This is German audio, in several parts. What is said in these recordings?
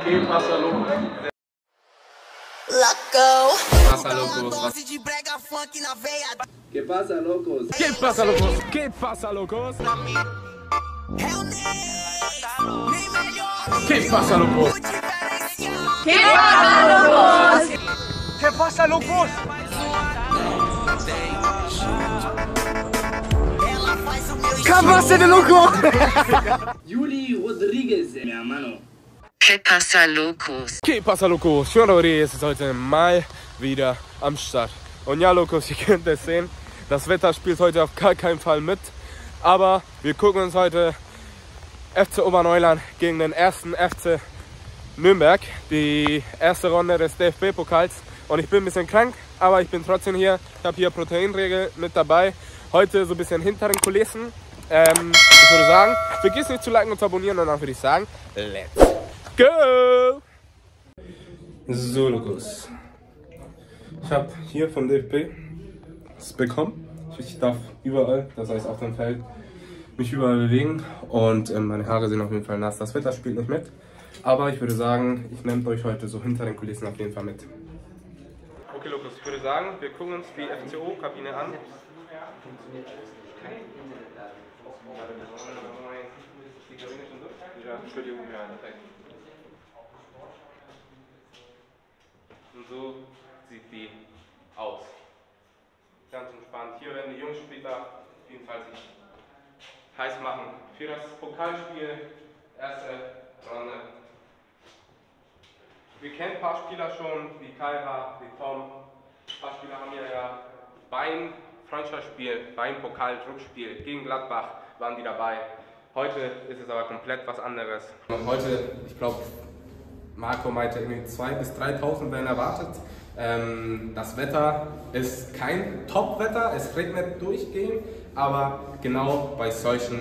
aqui, passa louco. Lacão. Passa loucos. Que passa loucos? Que passa loucos? Que passa loucos? Que passa loucos? Que passa loucos? Que passa loucos? Que passa louco! Yuri Rodrigues, passa mano. ¿Qué pasa, locos? Que passa, locos? Sean Rodriguez ist heute mal wieder am Start. Und ja, Locos, ihr könnt es sehen, das Wetter spielt heute auf gar keinen Fall mit. Aber wir gucken uns heute FC Oberneuland gegen den ersten FC Nürnberg, die erste Runde des DFB-Pokals. Und ich bin ein bisschen krank, aber ich bin trotzdem hier. Ich habe hier Proteinregel mit dabei. Heute so ein bisschen hinter den Kulissen. Ähm, ich würde sagen, vergiss nicht zu liken und zu abonnieren und dann würde ich sagen, let's go! So, Lukas. Ich habe hier vom DFB es bekommen. Ich darf überall, das heißt auf dem Feld, mich überall bewegen und ähm, meine Haare sind auf jeden Fall nass. Das Wetter spielt nicht mit, aber ich würde sagen, ich nehme euch heute so hinter den Kulissen auf jeden Fall mit. Okay, Lukas, ich würde sagen, wir gucken uns die FCO-Kabine an. Ja, Entschuldigung, ja, perfekt. Und so sieht die aus. Ganz entspannt. Hier werden die Jungspieler auf jeden Fall sich heiß machen für das Pokalspiel. Erste Runde. Wir kennen ein paar Spieler schon, wie Kaira, wie Tom. Ein paar Spieler haben ja, ja beim Freundschaftsspiel, beim Pokal-Druckspiel gegen Gladbach waren die dabei. Heute ist es aber komplett was anderes. Heute, ich glaube, Marco meinte irgendwie 2.000 bis 3.000 werden erwartet. Ähm, das Wetter ist kein Top-Wetter, es regnet durchgehend, aber genau bei solchen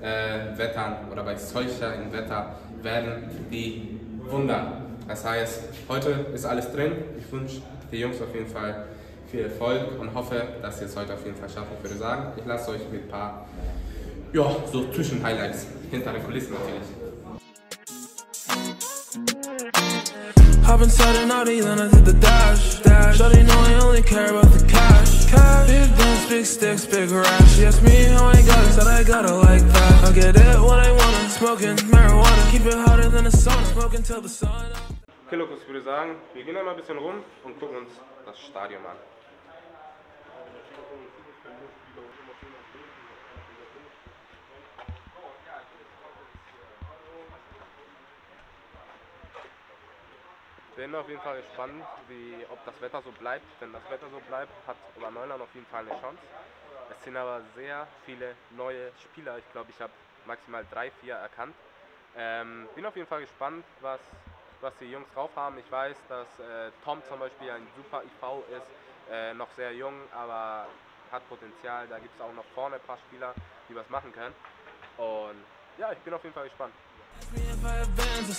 äh, Wettern oder bei solchen Wetter werden die Wunder. Das heißt, heute ist alles drin. Ich wünsche den Jungs auf jeden Fall viel Erfolg und hoffe, dass ihr es heute auf jeden Fall schafft. Ich würde sagen, ich lasse euch mit ein paar, ja, so Zwischen-Highlights hinter den Kulissen natürlich. Hop inside an Audi, then I hit the dash. dash. Shawty know I only care about the cash. cash. Big guns, big sticks, big rash. She asked me how I got it, said I got it like that. I get it when I wanna. Smoking marijuana, keep it hotter than the sun. Smoking till the sun. Okay, Lukas, würde sagen, wir gehen einmal ein bisschen rum und gucken uns das Stadion an. Bin auf jeden Fall gespannt, wie, ob das Wetter so bleibt. Wenn das Wetter so bleibt, hat Oberneuland auf jeden Fall eine Chance. Es sind aber sehr viele neue Spieler. Ich glaube, ich habe maximal drei, vier erkannt. Ähm, bin auf jeden Fall gespannt, was, was die Jungs drauf haben. Ich weiß, dass äh, Tom zum Beispiel ein super IV ist, äh, noch sehr jung, aber hat Potenzial. Da gibt es auch noch vorne ein paar Spieler, die was machen können. Und ja, ich bin auf jeden Fall gespannt.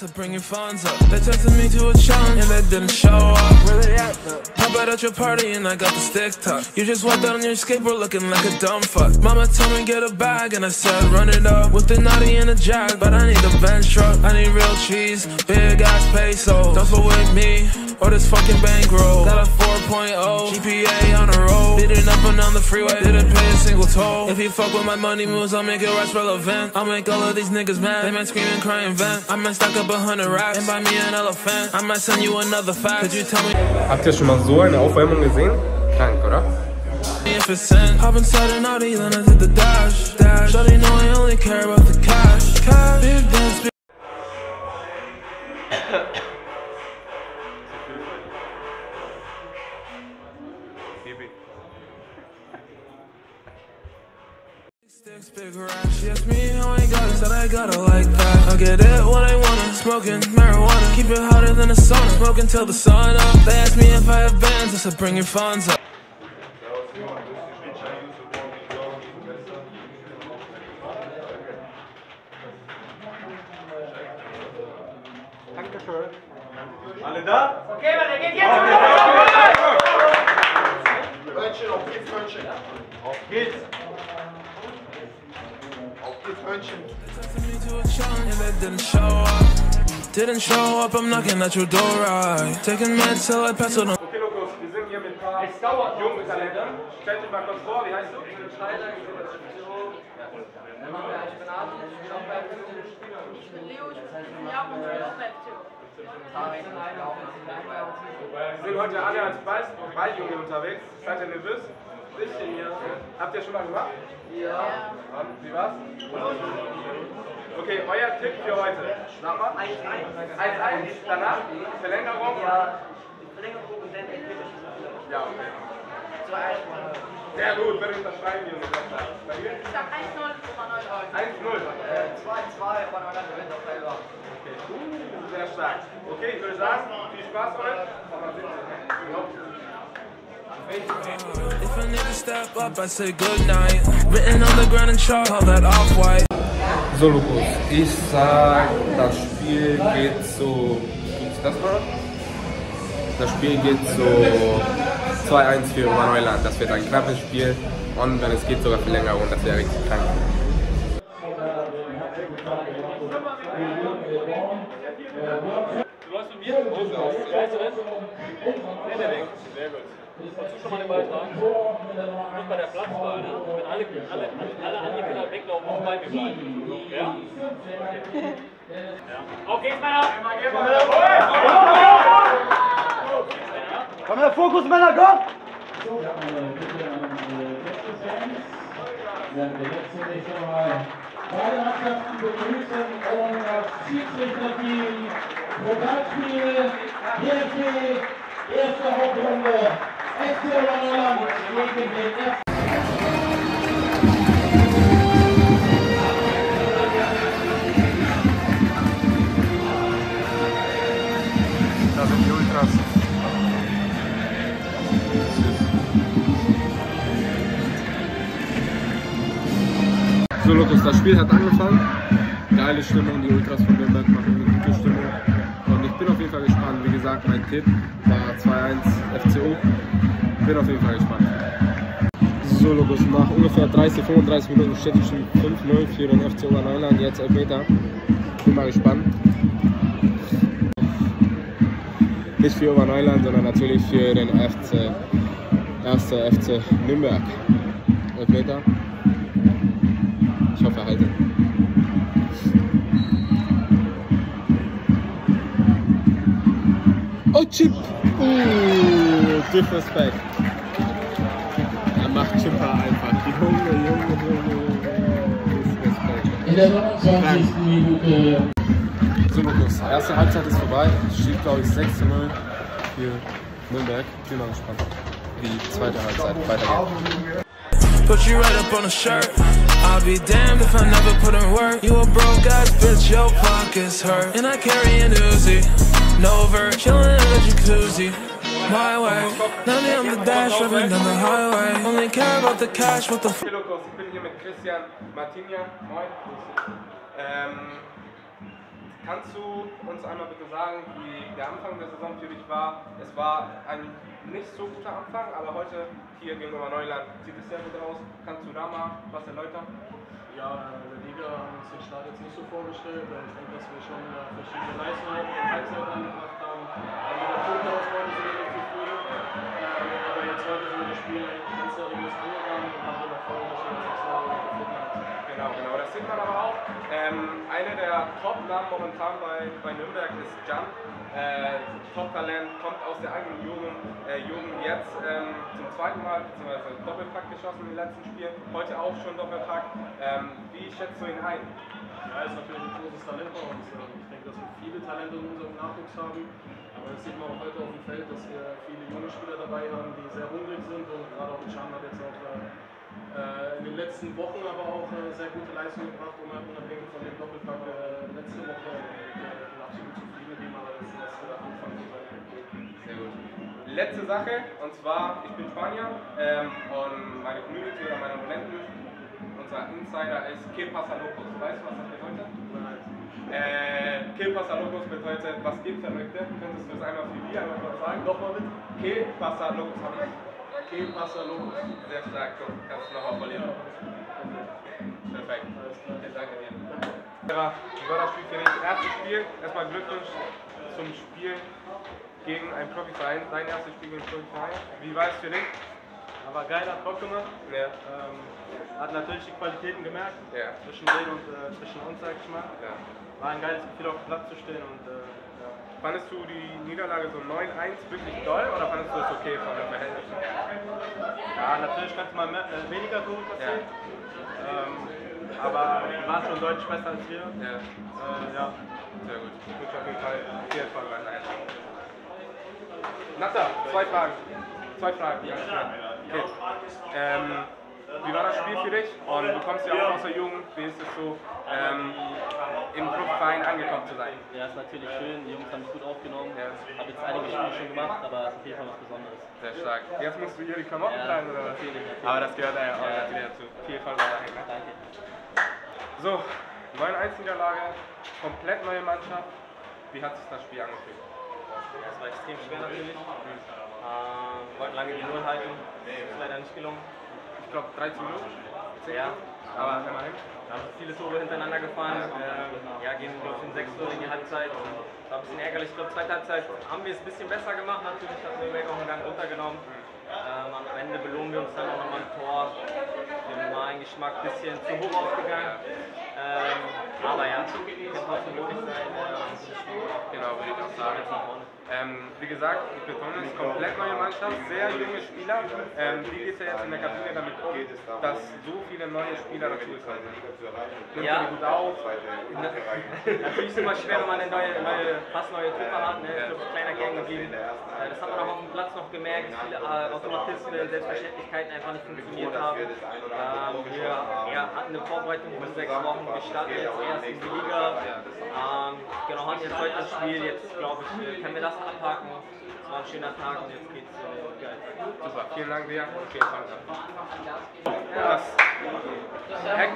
I bring your funds up. They tested me to a challenge and they didn't show up. Where they at though? Pop out at your party and I got the stick tuck. You just walked out on your skateboard looking like a dumb fuck. Mama told me get a bag and I said run it up with the naughty and a jack, but I need a bench truck. I need real cheese, big ass peso. Don't fuck with me or this fucking bankroll. Got a 4.0 GPA on the road. Beating up and down the freeway, didn't pay a single toll. If you fuck with my money moves, I'll make it rest relevant. I'll make all of these niggas mad. They might scream and cry and vent. I might stack up a hundred racks and buy me an elephant. I might send you another fact. Could you tell me Habt ihr schon mal so eine Aufwärmung gesehen? Krank, oder? if it's? Hop inside an Audi, then I hit the dash. dash. Shawty know I only care about the cash. cash. Big guns, big rash. She asked me how I got it, said I got it like that. I get it when I wanna. Smoking marijuana, keep it hotter than the sun. Smoking till the sun up. They asked me if I have bands, I said bring your funds up. Didn't show up. Didn't show up, I'm knocking at your door, right? Taking meds till I pass out on. Okay, Lukas, wir sind hier mit ein paar jungen Talenten. Stell dich mal kurz vor, wie heißt du? Wir sind heute alle als Ball Balljunge unterwegs. Seid ihr nervös? Bisschen, ja. Habt ihr schon mal gemacht? Ja. Und, wie war's? Okay, euer Tipp für heute. Sag mal. 1-1. 1-1. Danach? Verlängerung? Ja. Ja, okay. Sehr gut, würde ich unterschreiben, Junge. Bei dir? Ich sag 1-0 Oma Neuland. 1-0. Okay. Sehr stark. Okay, ich würde sagen, viel Spaß euch. If a nigga step up, I say good night. Written on the ground in chalk, all that off white. So, Lukas, ich sag, das Spiel geht so. Gibt's das mal? Das Spiel geht so 2-1 für Neuland. Das wird ein knappes Spiel und wenn es geht sogar Verlängerung, das wäre richtig krank. Du läufst mit mir? Du das? Nee, der Weg. Sehr gut. Hast du schon mal den Ball tragen? Du musst bei der Platzwahl, ne? Wenn alle, alle, alle anderen Kinder weglaufen, musst du bei mir bleiben. Ja? ja. Okay, Männer! Komm her, Fokus, Männer, komm! Beide Mannschaften begrüßen und das Schiedsrichterteam Pokalspiel DFB erste Hauptrunde. FC Neuland gegen den FC So Lukas, das Spiel hat angefangen. Geile Stimmung, die Ultras von Nürnberg machen eine gute Stimmung. Und ich bin auf jeden Fall gespannt. Wie gesagt, mein Tipp war 2-1 FCO. Bin auf jeden Fall gespannt. So Lukas, nach ungefähr 30, 35 Minuten steht es schon 5-0 für den FC Oberneuland. Jetzt Elfmeter. Bin mal gespannt. Nicht für Oberneuland, sondern natürlich für den FC, erste FC Nürnberg. Elfmeter. Ich hoffe, er haltet. Oh, Chip! Uh, Disrespect. Er macht Chipper einfach. Junge, Junge, Junge. In der 29. Minute So, Lukas, erste Halbzeit ist vorbei. Es steht, glaube ich, 6 zu 0 für Nürnberg. Bin mal gespannt, wie die zweite Halbzeit weitergeht. Put you right up on a shirt. I'll be damned if I never put in work. You a broke ass bitch, your pockets hurt. And I carry an Uzi. No vert, chillin' in the jacuzzi. My way. Now me, I'm the dash, driving down the highway. Only care about the cash, what the f. Christian Martinia. Moin. Kannst du uns einmal bitte sagen, wie der Anfang der Saison für dich war? Es war ein nicht so guter Anfang, aber heute hier gegenüber Neuland sieht es sehr gut aus. Kannst du da mal was erläutern? Ja, in der Liga haben wir uns den Start jetzt nicht so vorgestellt. Ich denke, dass wir schon äh, verschiedene Leistungen in der Halbzeit angebracht haben. Also mit der Punkteausbeute sind wir nicht zufrieden. Ähm, aber jetzt heute sind wir das Spiel ganz seriös angegangen und haben wir jetzt auch so gefunden haben. Genau, genau, das sieht man aber auch. Ähm, einer der Top-Namen momentan bei, bei Nürnberg ist Jan. Äh, Top-Talent, kommt aus der eigenen Jugend, äh, Jugend jetzt ähm, zum zweiten Mal, beziehungsweise Doppelpack geschossen im letzten Spiel, heute auch schon Doppelpack. Ähm, wie schätzt du ihn ein? Ja, ist natürlich ein großes Talent bei uns. Ähm, Ich denke, dass wir viele Talente in unserem Nachwuchs haben. Aber das sieht man auch heute auf dem Feld, dass wir viele junge Spieler dabei haben, die sehr hungrig sind. Und gerade auch Can hat jetzt auch äh, in den letzten Wochen aber auch äh, sehr gute Leistungen gebracht, unabhängig von dem Doppelpack äh, letzte Woche. Äh, ich bin absolut zufrieden mit ihm, aber das ist erst der Anfang von seiner Karriere. Sehr gut. Letzte Sache, und zwar, ich bin Spanier ähm, und meine Community oder meine Abonnenten, unser Insider ist Que pasa locos. Weißt du, was das bedeutet? Äh, Que pasa locos bedeutet, was geht Verrückte? Könntest du das einmal für die einmal kurz sagen? Nochmal bitte. Que pasa locos, hab ich. Pasa locos. Sehr stark, guck, kannst du nochmal verlieren. Perfekt. Okay, danke dir. Wie war das Spiel für dich? Erstes Spiel, erstmal Glückwunsch zum Spiel gegen einen Profiverein. Dein erstes Spiel gegen einen Profiverein. Wie war es für dich? Aber geil, hat Bock gemacht. Ja. Ähm, hat natürlich die Qualitäten gemerkt. Ja. Zwischen denen und äh, zwischen uns, sag ich mal. Ja. War ein geiles Gefühl, auf dem Platz zu stehen. Und, äh. Fandest du die Niederlage so 9-1 wirklich doll oder fandest du das okay von den Verhältnissen ja, natürlich könnte man mehr, äh, weniger Tore kassieren. Ähm, aber die waren schon deutlich besser als wir. Ja. Äh, ja. Sehr gut. Ich wünsche auf jeden Fall viel Erfolg beim Einstieg. Natta, zwei Fragen. Zwei Fragen, schnell. Okay. Ähm, wie war das Spiel für dich? Und du kommst ja auch aus der Jugend. Wie ist es so, ähm, im Profiverein angekommen zu sein? Ja, ist natürlich schön. Die Jungs haben mich gut aufgenommen. Ich habe jetzt einige Spiele schon gemacht, aber es ist auf jeden Fall was Besonderes. Sehr stark. Jetzt musst du hier die Klamotten Ja, tragen, oder was? natürlich, natürlich. Aber das gehört ja auch Ja. natürlich dazu. Viel Erfolg dabei. Ne? Danke. So, 9-1-Niederlage, komplett neue Mannschaft. Wie hat sich das Spiel angefühlt? Das war extrem schwer natürlich. Ähm, wir wollten lange die Null halten. Ist leider nicht gelungen. Ich glaube 13 Minuten. Ja, Aber immerhin. wir haben viele Tore hintereinander gefahren. Ähm, ja, gehen ich in sechs Tore in die Halbzeit. War ein bisschen ärgerlich. Ich glaube, zweite Halbzeit haben wir es ein bisschen besser gemacht. Natürlich hat Nürnberg auch einen Gang runtergenommen. Ähm, am Ende belohnen wir uns dann auch nochmal ein Tor. Dem mein Geschmack ein bisschen zu hoch ausgegangen. Ähm, aber ja, kann trotzdem möglich sein. Ähm, Genau, würde ich auch sagen. Ähm, wie gesagt, ich betone es, komplett neue Mannschaft, sehr junge Spieler. Ähm, wie geht es jetzt in der Kabine damit um, dass so viele neue Spieler dazugekommen sind? Nimmt Ja. gut auf? Natürlich ist es immer schwer, wenn man eine neue, neue, fast neue Truppe hat. Ne? Ich glaube, kleiner Gang geblieben. Äh, Das hat man auch auf dem Platz noch gemerkt, dass viele äh, Automatismen, Selbstverständlichkeiten einfach nicht funktioniert haben. Ähm, wir ja, hatten eine Vorbereitung von sechs Wochen, wir starten jetzt erst in die Liga. Ähm, genau, hatten jetzt heute das Spiel, jetzt glaube ich, äh, können wir das abhaken. Es war ein schöner Tag und jetzt geht's äh, geil. Super, vielen Dank dir und viel Erfolg.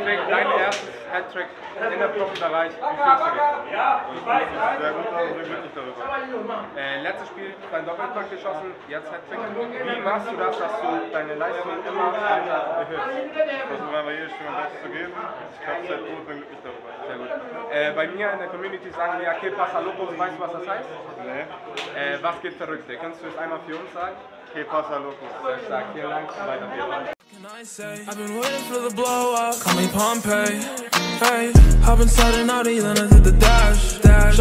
Hattrick, dein erstes Hattrick in der Profibereich. Wie fühlst du dich? Sehr gut, also sehr glücklich darüber. Äh, letztes Spiel dein Doppelpack geschossen, jetzt Hattrick. Wie machst du das, dass du deine Leistung immer weiter erhöhst? Versuche einfach jedes Spiel mein Bestes zu geben. Ich klappt sehr gut, bin glücklich darüber. Sehr gut. Äh, bei mir in der Community sagen wir, que pasa locos, weißt du, was das heißt? Nee. Äh, was geht Verrückte? Kannst du es einmal für uns sagen? Que pasa loco. Sehr stark, vielen Dank. Weiter I've been waiting for the blow up. Call me Pompeii. Hey, hop inside an Audi, then I hit the dash. Dash.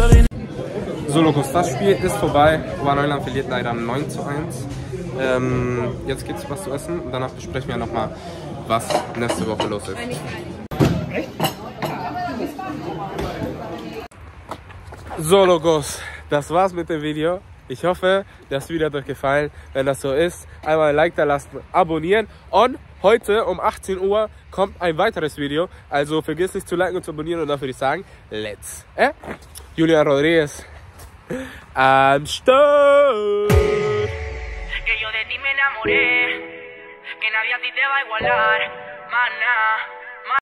So, Lokus, das Spiel ist vorbei. Oberneunland verliert leider 9 zu 1. Ähm, jetzt gibt's was zu essen und danach besprechen wir nochmal, was nächste Woche los ist. So, Logos, das war's mit dem Video. Ich hoffe, das Video hat euch gefallen. Wenn das so ist, einmal ein Like da lassen, abonnieren. Und heute um 18 Uhr kommt ein weiteres Video. Also vergiss nicht zu liken und zu abonnieren. Und dann würde ich sagen, let's. Eh? Julian Rodriguez am Start. Que yo de ti me enamoré, que nadie a ti te va a igualar, mana.